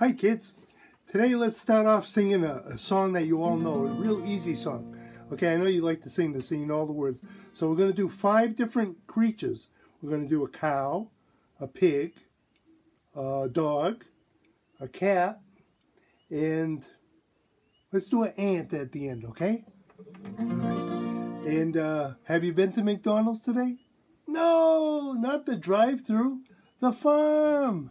Hi, kids. Today, let's start off singing a, a, song that you all know, a real easy song. Okay, I know you like to sing this, so you know all the words. So we're going to do five different creatures. We're going to do a cow, a pig, a dog, a cat, and let's do an ant at the end, okay? And uh, have you been to McDonald's today? No, not the drive-through, the farm.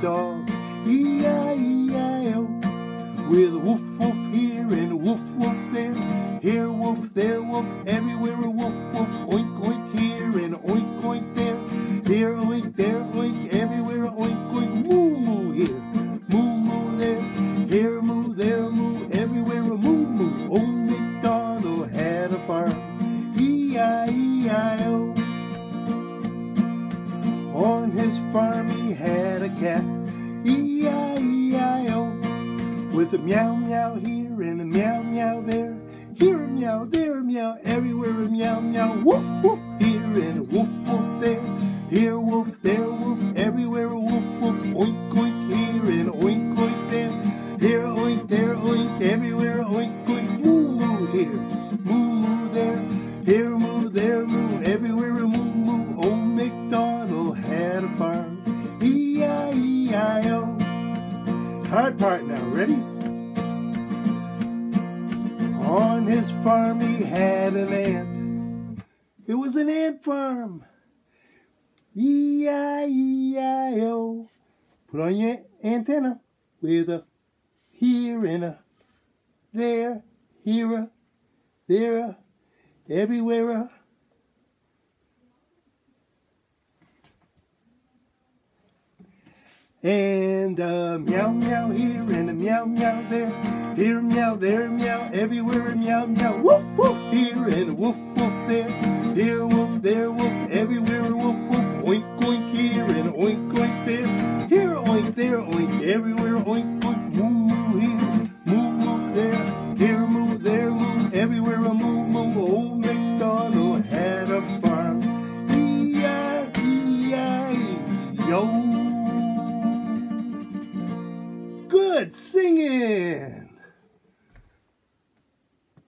dog. E-I-E-I-O. With woof woof here and woof woof there. Here woof, there woof, everywhere a woof woof. Oink oink here and oink oink there. Here oink, there oink, everywhere a oink oink. Moo moo here, moo moo there. Here moo, there moo, everywhere a moo moo. Old MacDonald had a farm. E-I-E-I-O. On his farm he had a cat. E-I-E-I-O. With a meow meow here and a meow meow there. Here a meow, there a meow, everywhere a meow meow. Woof woof here and a woof woof there. Here woof, there Hard part now, ready? On his farm he had an ant. It was an ant farm. E-I-E-I-O. Put on your antenna with a here and a there, here a, there a, everywhere a. And a meow meow here and a meow meow there. Here meow, there meow, everywhere meow meow. Woof woof here and a woof woof there. Here woof, there woof, Good.